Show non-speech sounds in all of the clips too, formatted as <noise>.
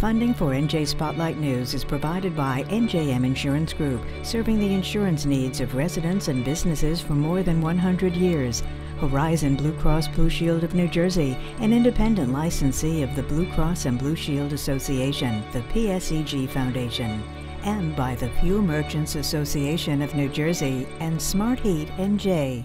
Funding for NJ Spotlight News is provided by NJM Insurance Group, serving the insurance needs of residents and businesses for more than 100 years. Horizon Blue Cross Blue Shield of New Jersey, an independent licensee of the Blue Cross and Blue Shield Association, the PSEG Foundation, and by the Fuel Merchants Association of New Jersey and Smart Heat NJ.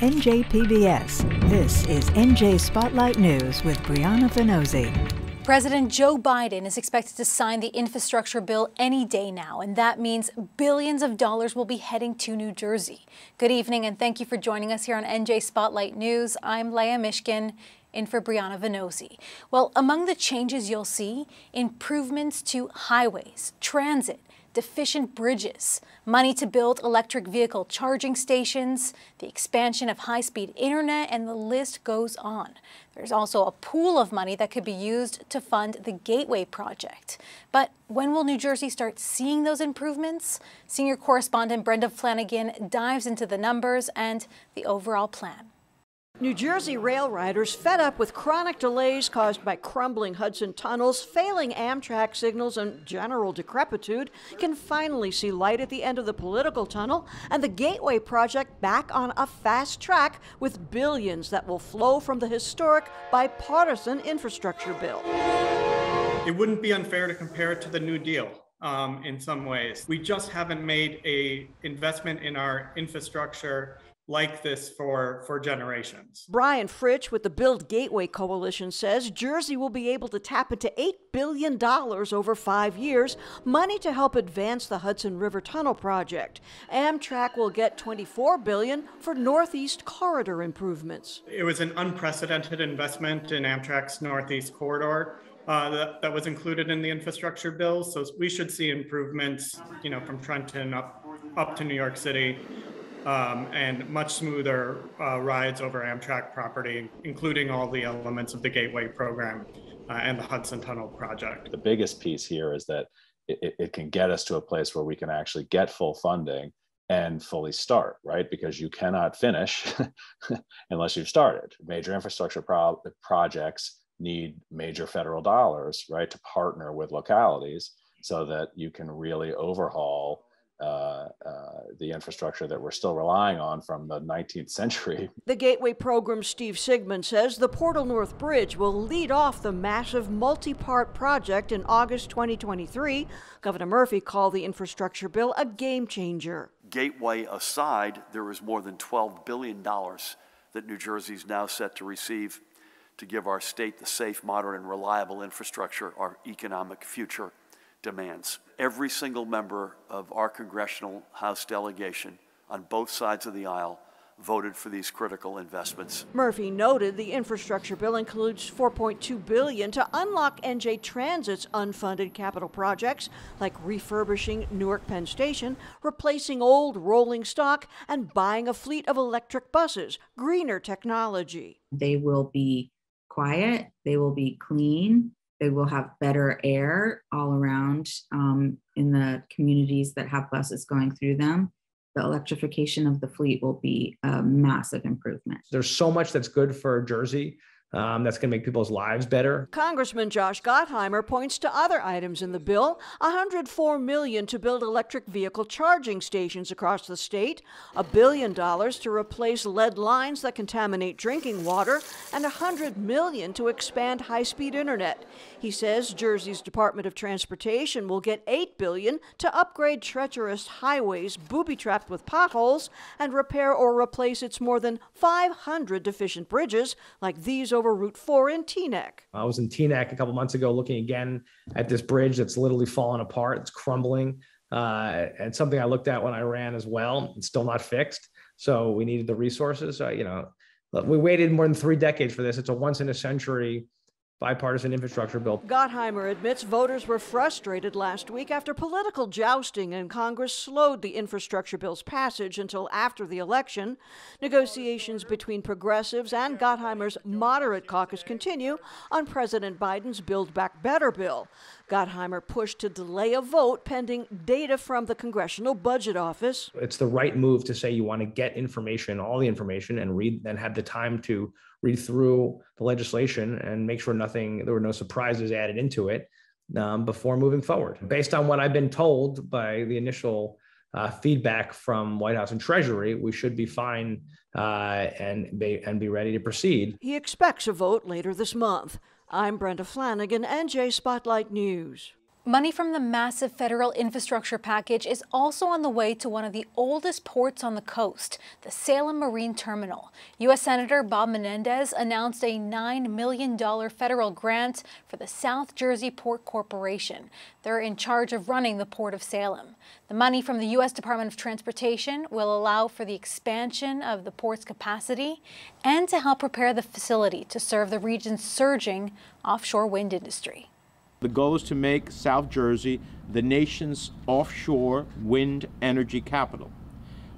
NJPBS, this is NJ Spotlight News with Briana Vannozzi. President Joe Biden is expected to sign the infrastructure bill any day now, and that means billions of dollars will be heading to New Jersey. Good evening, and thank you for joining us here on NJ Spotlight News. I'm Leah Mishkin in for Briana Vannozzi. Well, among the changes you'll see, improvements to highways, transit, deficient bridges, money to build electric vehicle charging stations, the expansion of high-speed internet, and the list goes on. There's also a pool of money that could be used to fund the Gateway project. But when will New Jersey start seeing those improvements? Senior correspondent Brenda Flanagan dives into the numbers and the overall plan. New Jersey rail riders fed up with chronic delays caused by crumbling Hudson tunnels, failing Amtrak signals, and general decrepitude can finally see light at the end of the political tunnel and the Gateway project back on a fast track with billions that will flow from the historic bipartisan infrastructure bill. It wouldn't be unfair to compare it to the New Deal. Um, in some ways, we just haven't made a investment in our infrastructure like this for, for generations. Brian Fritsch with the Build Gateway Coalition says Jersey will be able to tap into $8 billion over five years, money to help advance the Hudson River Tunnel project. Amtrak will get 24 billion for Northeast Corridor improvements. It was an unprecedented investment in Amtrak's Northeast Corridor. Uh, that, that was included in the infrastructure bill. So we should see improvements, you know, from Trenton up up to New York City um, and much smoother uh, rides over Amtrak property, including all the elements of the Gateway program uh, and the Hudson Tunnel project. The biggest piece here is that it, it can get us to a place where we can actually get full funding and fully start, right? Because you cannot finish <laughs> unless you've started. Major infrastructure pro- projects need major federal dollars, right, to partner with localities so that you can really overhaul uh, uh, the infrastructure that we're still relying on from the 19th century. <laughs> The Gateway Program Steve Sigmund says the Portal North Bridge will lead off the massive multi part project in August 2023. Governor Murphy called the infrastructure bill a game changer. Gateway aside, there is more than $12 billion that New Jersey is now set to receive to give our state the safe, modern, and reliable infrastructure our economic future demands. Every single member of our congressional House delegation on both sides of the aisle voted for these critical investments. Murphy noted the infrastructure bill includes 4.2 billion to unlock NJ Transit's unfunded capital projects like refurbishing Newark Penn Station, replacing old rolling stock and buying a fleet of electric buses, greener technology. They will be quiet, they will be clean, they will have better air all around um, in the communities that have buses going through them. The electrification of the fleet will be a massive improvement. There's so much that's good for Jersey um, that's going to make people's lives better. Congressman Josh Gottheimer points to other items in the bill: 104 million to build electric vehicle charging stations across the state, a billion dollars to replace lead lines that contaminate drinking water, and 100 million to expand high-speed internet. He says Jersey's Department of Transportation will get 8 billion to upgrade treacherous highways booby-trapped with potholes and repair or replace its more than 500 deficient bridges like these over Route 4 in Teaneck. I was in Teaneck a couple months ago looking again at this bridge that's literally fallen apart. It's crumbling. Uh, and something I looked at when I ran as well. It's still not fixed. So we needed the resources. Uh, you know, we waited more than three decades for this. It's a once in a century bipartisan infrastructure bill. Gottheimer admits voters were frustrated last week after political jousting in Congress slowed the infrastructure bill's passage until after the election. Negotiations between progressives and Gottheimer's moderate caucus continue on President Biden's Build Back Better bill. Gottheimer pushed to delay a vote pending data from the Congressional Budget Office. It's the right move to say you want to get information, all the information, and read and have the time to read through the legislation and make sure nothing, there were no surprises added into it um, before moving forward. Based on what I've been told by the initial uh, feedback from White House and Treasury, we should be fine uh, and be and be ready to proceed. He expects a vote later this month. I'm Brenda Flanagan, NJ Spotlight News. Money from the massive federal infrastructure package is also on the way to one of the oldest ports on the coast, the Salem Marine Terminal. U.S. Senator Bob Menendez announced a $9 million federal grant for the South Jersey Port Corporation. They're in charge of running the Port of Salem. The money from the U.S. Department of Transportation will allow for the expansion of the port's capacity and to help prepare the facility to serve the region's surging offshore wind industry. The goal is to make South Jersey the nation's offshore wind energy capital.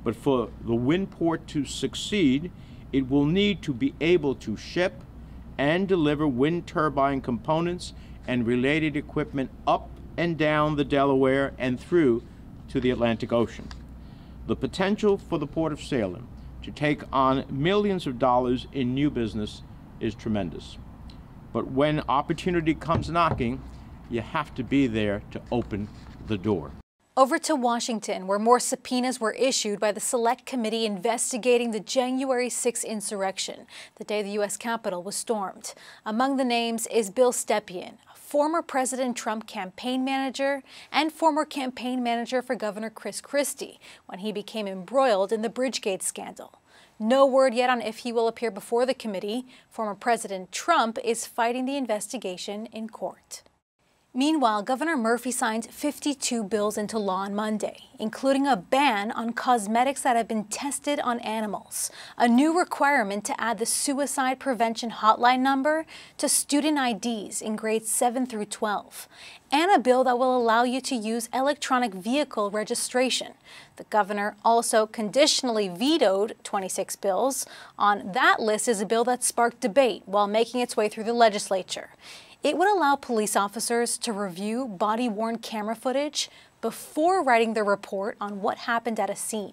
But for the wind port to succeed, it will need to be able to ship and deliver wind turbine components and related equipment up and down the Delaware and through to the Atlantic Ocean. The potential for the Port of Salem to take on millions of dollars in new business is tremendous. But when opportunity comes knocking, you have to be there to open the door. Over to Washington, where more subpoenas were issued by the Select Committee investigating the January 6 insurrection, the day the U.S. Capitol was stormed. Among the names is Bill Stepien, a former President Trump campaign manager and former campaign manager for Governor Chris Christie when he became embroiled in the Bridgegate scandal. No word yet on if he will appear before the committee. Former President Trump is fighting the investigation in court. Meanwhile, Governor Murphy signed 52 bills into law on Monday, including a ban on cosmetics that have been tested on animals, a new requirement to add the suicide prevention hotline number to student IDs in grades 7 through 12, and a bill that will allow you to use electronic vehicle registration. The governor also conditionally vetoed 26 bills. On that list is a bill that sparked debate while making its way through the legislature. It would allow police officers to review body-worn camera footage before writing their report on what happened at a scene.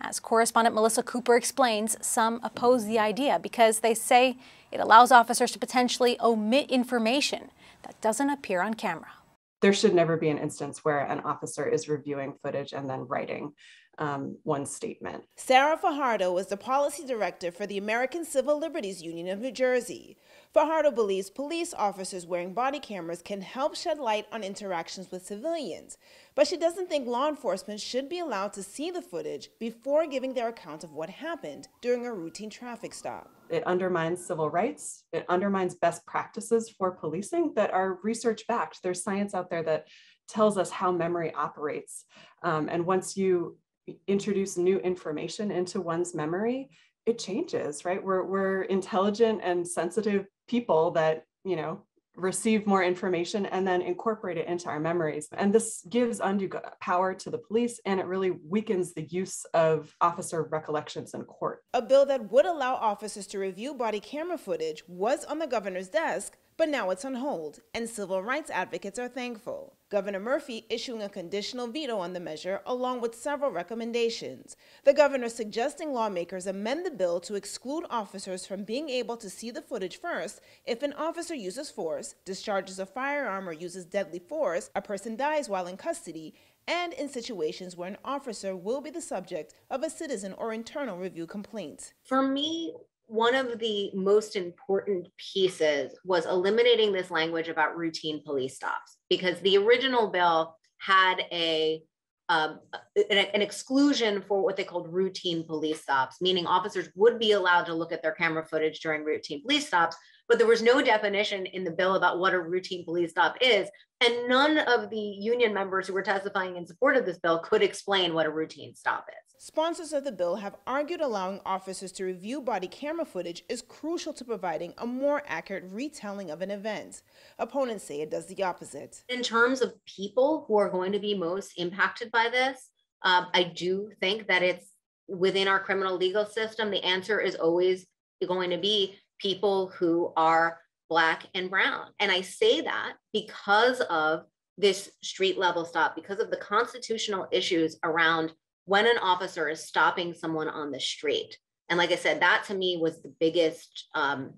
As correspondent Melissa Cooper explains, some oppose the idea because they say it allows officers to potentially omit information that doesn't appear on camera. There should never be an instance where an officer is reviewing footage and then writing um, one statement. Sarah Fajardo is the policy director for the American Civil Liberties Union of New Jersey. Fajardo believes police officers wearing body cameras can help shed light on interactions with civilians, but she doesn't think law enforcement should be allowed to see the footage before giving their account of what happened during a routine traffic stop. It undermines civil rights. It undermines best practices for policing that are research backed. There's science out there that tells us how memory operates. Um, and once you introduce new information into one's memory, it changes, right? We're, we're intelligent and sensitive people that, you know, receive more information and then incorporate it into our memories. And this gives undue power to the police and it really weakens the use of officer recollections in court. A bill that would allow officers to review body camera footage was on the governor's desk, but now it's on hold, and civil rights advocates are thankful. Governor Murphy issuing a conditional veto on the measure along with several recommendations. The governor suggesting lawmakers amend the bill to exclude officers from being able to see the footage first if an officer uses force, discharges a firearm or uses deadly force, a person dies while in custody, and in situations where an officer will be the subject of a citizen or internal review complaint. For me, one of the most important pieces was eliminating this language about routine police stops because the original bill had a um, an, an, exclusion for what they called routine police stops, meaning officers would be allowed to look at their camera footage during routine police stops, but there was no definition in the bill about what a routine police stop is. And none of the union members who were testifying in support of this bill could explain what a routine stop is. Sponsors of the bill have argued allowing officers to review body camera footage is crucial to providing a more accurate retelling of an event. Opponents say it does the opposite. In terms of people who are going to be most impacted by this, um, I do think that it's within our criminal legal system. The answer is always going to be people who are Black and Brown. And I say that because of this street level stop because of the constitutional issues around when an officer is stopping someone on the street. And like I said, that to me was the biggest, um,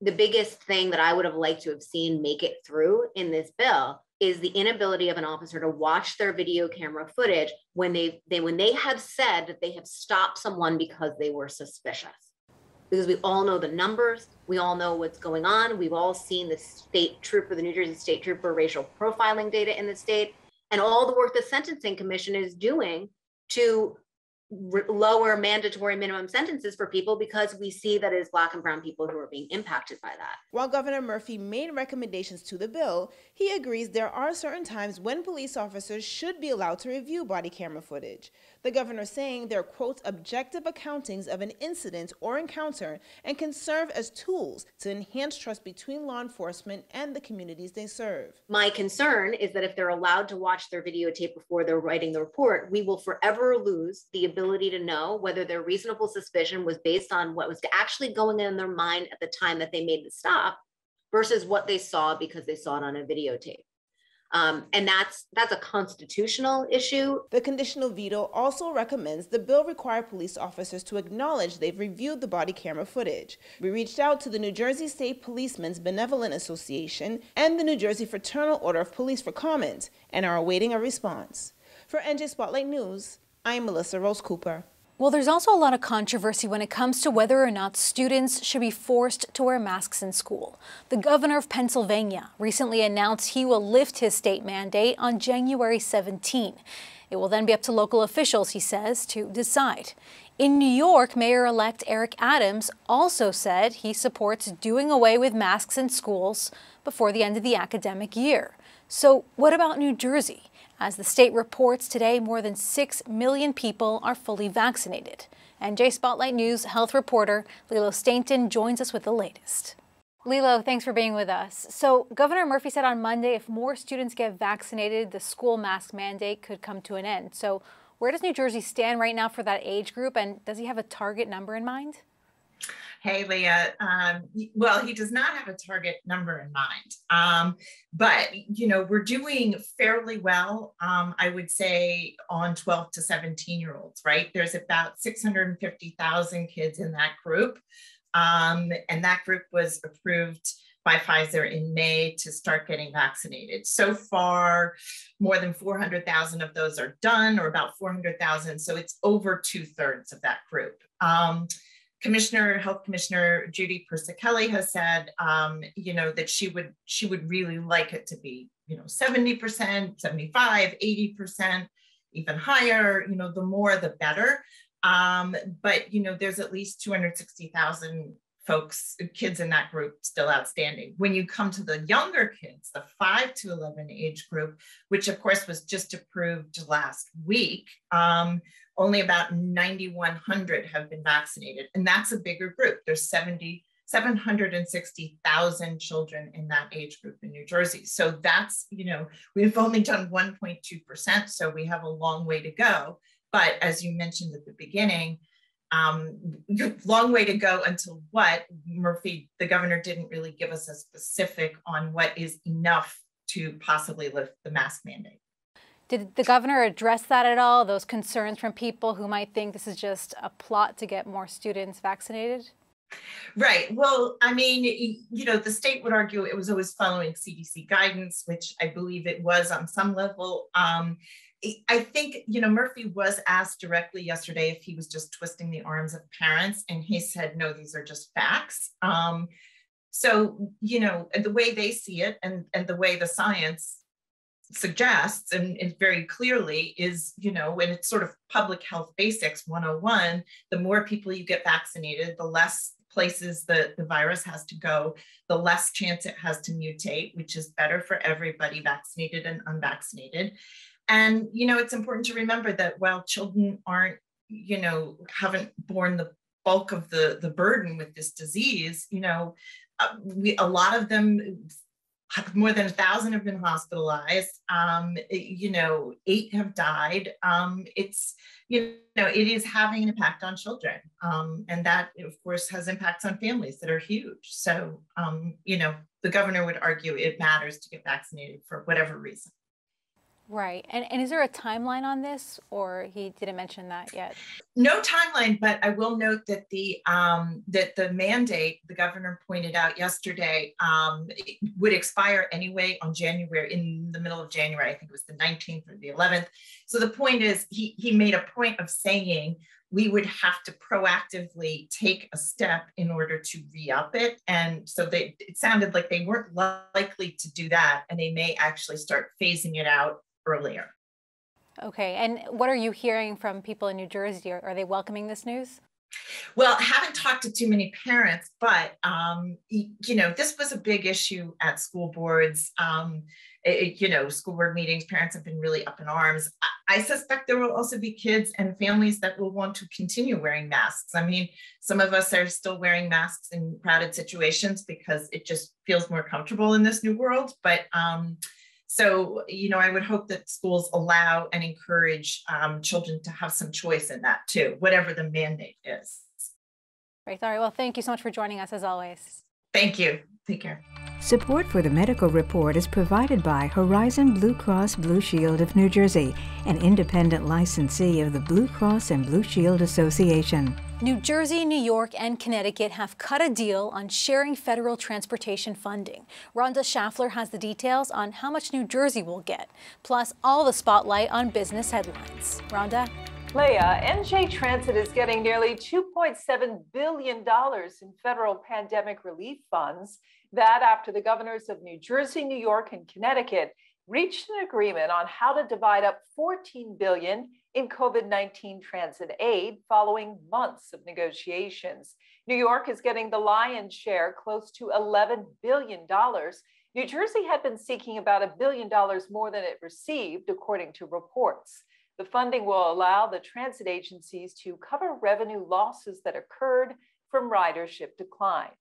the biggest thing that I would have liked to have seen make it through in this bill is the inability of an officer to watch their video camera footage when they, they when they have said that they have stopped someone because they were suspicious because we all know the numbers we all know what's going on we've all seen the state trooper the new jersey state trooper racial profiling data in the state and all the work the sentencing commission is doing to lower mandatory minimum sentences for people because we see that it is black and brown people who are being impacted by that. While Governor Murphy made recommendations to the bill, he agrees there are certain times when police officers should be allowed to review body camera footage. The governor saying they're, quote, objective accountings of an incident or encounter and can serve as tools to enhance trust between law enforcement and the communities they serve. My concern is that if they're allowed to watch their videotape before they're writing the report, we will forever lose the ability to know whether their reasonable suspicion was based on what was actually going in their mind at the time that they made the stop versus what they saw because they saw it on a videotape. Um, and that's that's a constitutional issue. The conditional veto also recommends the bill require police officers to acknowledge they've reviewed the body camera footage. We reached out to the New Jersey State Policemen's Benevolent Association and the New Jersey Fraternal Order of Police for comment and are awaiting a response. For NJ Spotlight News, I'm Melissa Rose Cooper. Well, there's also a lot of controversy when it comes to whether or not students should be forced to wear masks in school. The governor of Pennsylvania recently announced he will lift his state mandate on January 17. It will then be up to local officials, he says, to decide. In New York, Mayor elect Eric Adams also said he supports doing away with masks in schools before the end of the academic year. So, what about New Jersey? As the state reports today, more than 6 million people are fully vaccinated. NJ Spotlight News health reporter Lilo Stainton joins us with the latest. Lilo, thanks for being with us. So, Governor Murphy said on Monday if more students get vaccinated, the school mask mandate could come to an end. So, where does New Jersey stand right now for that age group, and does he have a target number in mind? Hey, Leah. Um, well, he does not have a target number in mind, um, but you know we're doing fairly well. Um, I would say on 12 to 17 year olds, right? There's about 650,000 kids in that group, um, and that group was approved by Pfizer in May to start getting vaccinated. So far, more than 400,000 of those are done, or about 400,000. So it's over two thirds of that group. Commissioner, Health Commissioner Judy Persichilli has said, um, you know, that she would she would really like it to be, you know, 70%, 75, 80%, even higher, you know, the more the better. Um, but, you know, there's at least 260,000 folks, kids in that group still outstanding. When you come to the younger kids, the 5 to 11 age group, which of course was just approved last week, um, only about 9,100 have been vaccinated. And that's a bigger group. There's 70, 760,000 children in that age group in New Jersey. So that's, you know, we've only done 1.2%. So we have a long way to go. But as you mentioned at the beginning, um, long way to go until what Murphy, the governor, didn't really give us a specific on what is enough to possibly lift the mask mandate. Did the governor address that at all? Those concerns from people who might think this is just a plot to get more students vaccinated? Right. Well, I mean, you know, the state would argue it was always following CDC guidance, which I believe it was on some level. Um, I think, you know, Murphy was asked directly yesterday if he was just twisting the arms of parents, and he said, no, these are just facts. Um, so, you know, the way they see it and, and the way the science suggests and, and, very clearly is you know when it's sort of public health basics 101 the more people you get vaccinated the less places the, the virus has to go the less chance it has to mutate which is better for everybody vaccinated and unvaccinated. And you know it's important to remember that while children aren't you know haven't borne the bulk of the the burden with this disease you know uh, we, a lot of them more than a thousand have been hospitalized. Um, you know, eight have died. Um, it's you know, it is having an impact on children, um, and that of course has impacts on families that are huge. So um, you know, the governor would argue it matters to get vaccinated for whatever reason. Right. And, and is there a timeline on this, or he didn't mention that yet? No timeline, but I will note that the um, that the mandate the governor pointed out yesterday um, would expire anyway on January in the middle of January. I think it was the 19th or the 11th. So the point is, he he made a point of saying we would have to proactively take a step in order to re-up it. And so they, it sounded like they weren't likely to do that, and they may actually start phasing it out earlier. Okay, and what are you hearing from people in New Jersey? Are, are they welcoming this news? Well, I haven't talked to too many parents, but um, you know, this was a big issue at school boards. Um, it, you know, school board meetings, parents have been really up in arms. I, I suspect there will also be kids and families that will want to continue wearing masks. I mean, some of us are still wearing masks in crowded situations because it just feels more comfortable in this new world. But um, so, you know, I would hope that schools allow and encourage um, children to have some choice in that too, whatever the mandate is. Right. All right. Well, thank you so much for joining us as always. Thank you. Take care. Support for the medical report is provided by Horizon Blue Cross Blue Shield of New Jersey, an independent licensee of the Blue Cross and Blue Shield Association. New Jersey, New York, and Connecticut have cut a deal on sharing federal transportation funding. Rhonda Schaffler has the details on how much New Jersey will get, plus all the spotlight on business headlines. Rhonda? Leah, NJ Transit is getting nearly $2.7 billion in federal pandemic relief funds. That after the governors of New Jersey, New York, and Connecticut reached an agreement on how to divide up 14 billion in COVID-19 transit aid following months of negotiations. New York is getting the lion's share, close to $11 billion. New Jersey had been seeking about a billion dollars more than it received, according to reports. The funding will allow the transit agencies to cover revenue losses that occurred from ridership declines.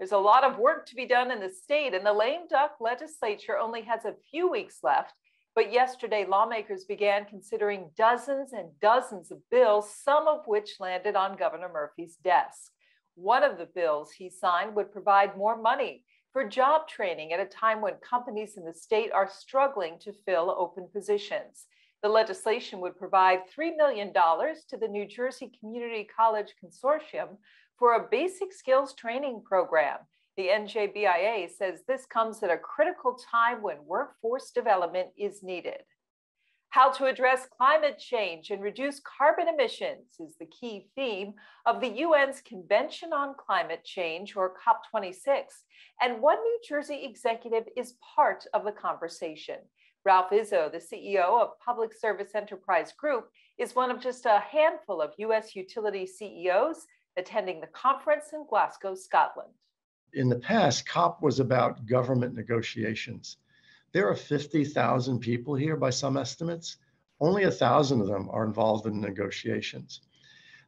There's a lot of work to be done in the state, and the lame duck legislature only has a few weeks left. But yesterday, lawmakers began considering dozens and dozens of bills, some of which landed on Governor Murphy's desk. One of the bills he signed would provide more money for job training at a time when companies in the state are struggling to fill open positions. The legislation would provide $3 million to the New Jersey Community College Consortium for a basic skills training program. The NJBIA says this comes at a critical time when workforce development is needed. How to address climate change and reduce carbon emissions is the key theme of the UN's Convention on Climate Change, or COP26, and one New Jersey executive is part of the conversation. Ralph Izzo, the CEO of Public Service Enterprise Group, is one of just a handful of US utility CEOs attending the conference in Glasgow, Scotland. In the past, COP was about government negotiations. There are 50,000 people here by some estimates. Only a thousand of them are involved in negotiations.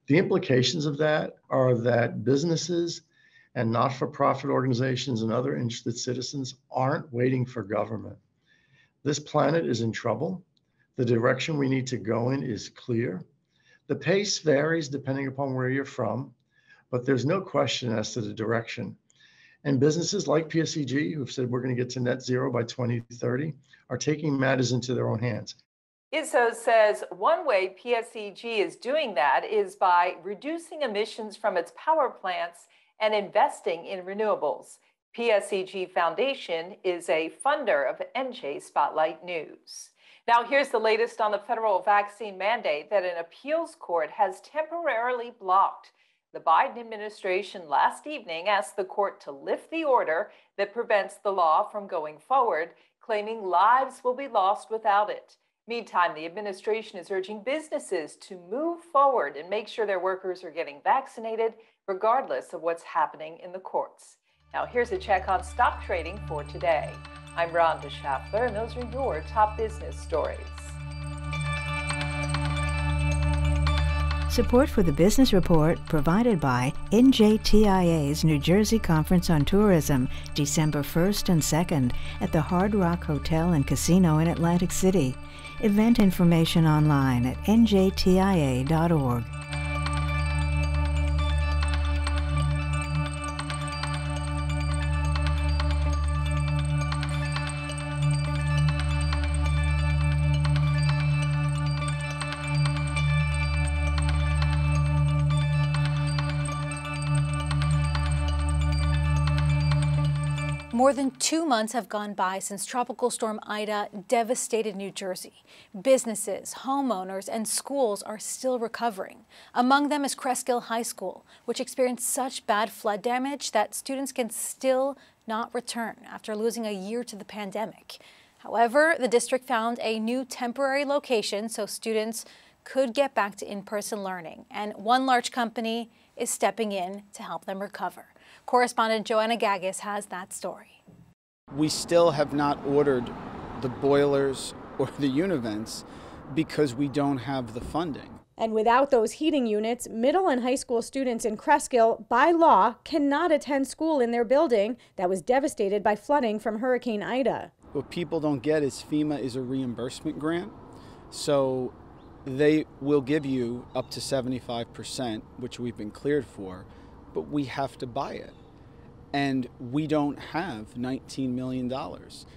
The implications of that are that businesses and not-for-profit organizations and other interested citizens aren't waiting for government. This planet is in trouble. The direction we need to go in is clear. The pace varies depending upon where you're from, but there's no question as to the direction. And businesses like PSEG, who've said we're going to get to net zero by 2030, are taking matters into their own hands. Izzo says one way PSEG is doing that is by reducing emissions from its power plants and investing in renewables. PSEG Foundation is a funder of NJ Spotlight News. Now, here's the latest on the federal vaccine mandate that an appeals court has temporarily blocked. The Biden administration last evening asked the court to lift the order that prevents the law from going forward, claiming lives will be lost without it. Meantime, the administration is urging businesses to move forward and make sure their workers are getting vaccinated, regardless of what's happening in the courts. Now, here's a check on stock trading for today. I'm Rhonda Schaffler, and those are your top business stories. Support for the Business Report provided by NJTIA's New Jersey Conference on Tourism, December 1st and 2nd at the Hard Rock Hotel and Casino in Atlantic City. Event information online at njtia.org. More than two months have gone by since Tropical Storm Ida devastated New Jersey. Businesses, homeowners, and schools are still recovering. Among them is Cresskill High School, which experienced such bad flood damage that students can still not return after losing a year to the pandemic. However, the district found a new temporary location so students could get back to in-person learning, and one large company is stepping in to help them recover. Correspondent Joanna Gaggis has that story. We still have not ordered the boilers or the univents because we don't have the funding. And without those heating units, middle and high school students in Cresskill, by law, cannot attend school in their building that was devastated by flooding from Hurricane Ida. What people don't get is FEMA is a reimbursement grant. So they will give you up to 75%, which we've been cleared for, but we have to buy it. And we don't have $19 million.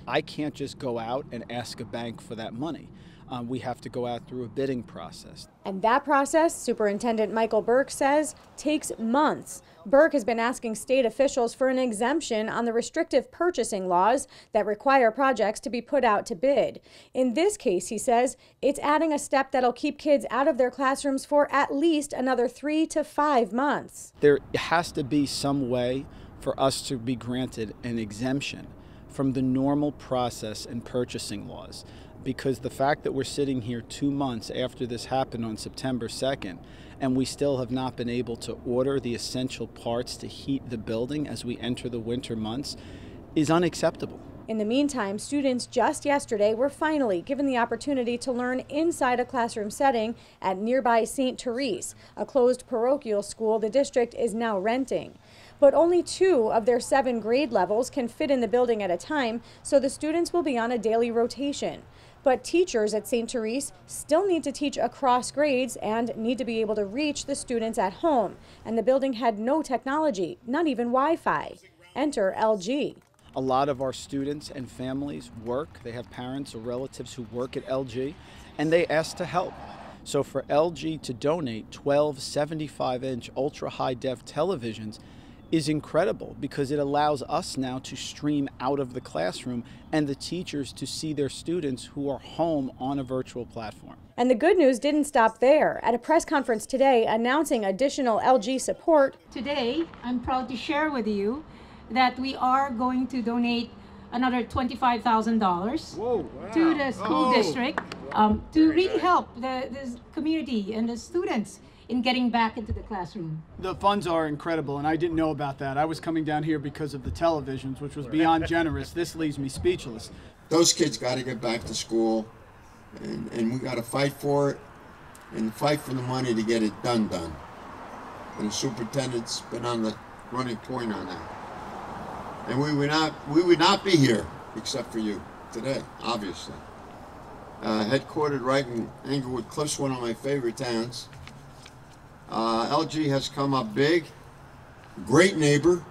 I can't just go out and ask a bank for that money. Um, we have to go out through a bidding process. And that process, Superintendent Michael Burke says, takes months. Burke has been asking state officials for an exemption on the restrictive purchasing laws that require projects to be put out to bid. In this case, he says, it's adding a step that'll keep kids out of their classrooms for at least another three to five months. There has to be some way for us to be granted an exemption from the normal process and purchasing laws because the fact that we're sitting here two months after this happened on September 2nd and we still have not been able to order the essential parts to heat the building as we enter the winter months is unacceptable. In the meantime, students just yesterday were finally given the opportunity to learn inside a classroom setting at nearby St. Therese, a closed parochial school the district is now renting. But only two of their seven grade levels can fit in the building at a time, so the students will be on a daily rotation. But teachers at St. Therese still need to teach across grades and need to be able to reach the students at home. And the building had no technology, not even Wi Fi. Enter LG. A lot of our students and families work. They have parents or relatives who work at LG, and they ask to help. So for LG to donate 12 75 inch ultra high def televisions is incredible because it allows us now to stream out of the classroom and the teachers to see their students who are home on a virtual platform. And the good news didn't stop there. At a press conference today announcing additional LG support. Today, I'm proud to share with you that we are going to donate another $25,000 wow. to the school oh. district um, to really help the, the community and the students in getting back into the classroom. The funds are incredible, and I didn't know about that. I was coming down here because of the televisions, which was beyond generous. This leaves me speechless. Those kids got to get back to school, and, and we got to fight for it and fight for the money to get it done done. And the superintendent's been on the running point on that. And we would not we would not be here except for you today, obviously. Uh, headquartered right in Englewood Cliffs, one of my favorite towns. Uh, LG has come up big, great neighbor,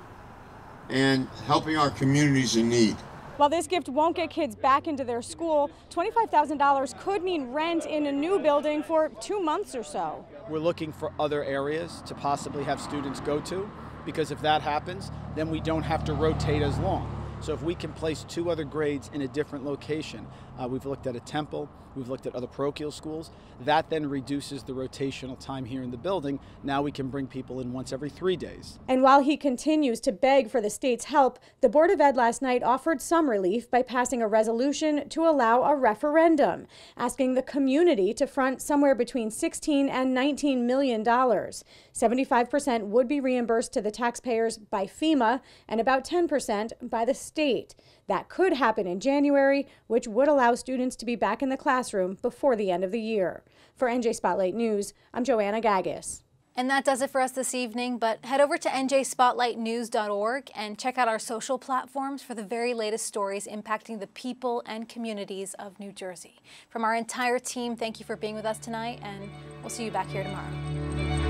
and helping our communities in need. While this gift won't get kids back into their school, $25,000 could mean rent in a new building for two months or so. We're looking for other areas to possibly have students go to because if that happens, then we don't have to rotate as long. So if we can place two other grades in a different location, uh, we've looked at a temple, we've looked at other parochial schools, that then reduces the rotational time here in the building. Now we can bring people in once every three days. And while he continues to beg for the state's help, the Board of Ed last night offered some relief by passing a resolution to allow a referendum, asking the community to front somewhere between 16 and 19 million dollars. 75% would be reimbursed to the taxpayers by FEMA and about 10% by the state. That could happen in January, which would allow students to be back in the classroom before the end of the year. For NJ Spotlight News, I'm Joanna Gaggis. And that does it for us this evening, but head over to njspotlightnews.org and check out our social platforms for the very latest stories impacting the people and communities of New Jersey. From our entire team, thank you for being with us tonight, and we'll see you back here tomorrow.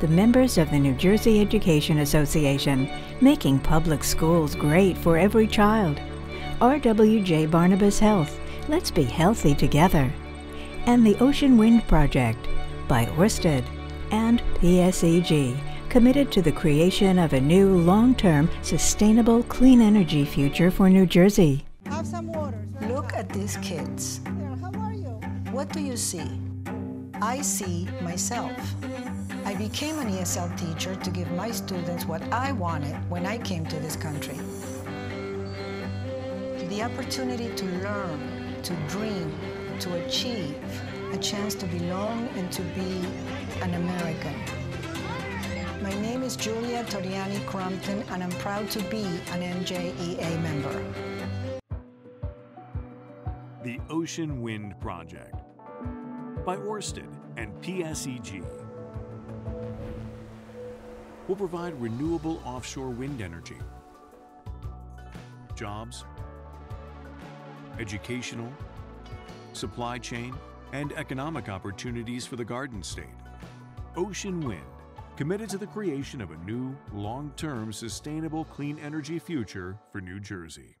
The members of the New Jersey Education Association, making public schools great for every child. RWJ Barnabas Health, let's be healthy together. And the Ocean Wind Project by Orsted and PSEG, committed to the creation of a new long term, sustainable, clean energy future for New Jersey. Have some water. Look at these kids. How are you? What do you see? I see myself. Became an ESL teacher to give my students what I wanted when I came to this country. The opportunity to learn, to dream, to achieve, a chance to belong and to be an American. My name is Julia Toriani Crumpton, and I'm proud to be an NJEA member. The Ocean Wind Project by Orsted and PSEG will provide renewable offshore wind energy, jobs, educational, supply chain, and economic opportunities for the Garden State. Ocean Wind, committed to the creation of a new, long term, sustainable clean energy future for New Jersey.